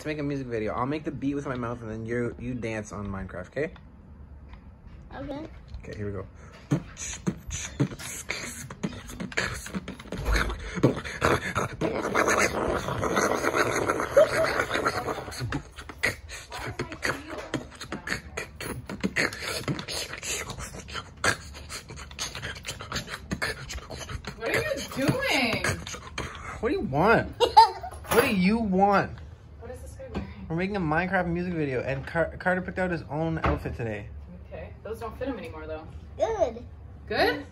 Let's make a music video. I'll make the beat with my mouth and then you you dance on Minecraft, okay? Okay. Okay, here we go. What are you doing? What do you want? what do you want? We're making a Minecraft music video and Car Carter picked out his own outfit today. Okay, those don't fit him anymore though. Good. Good?